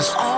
Cause all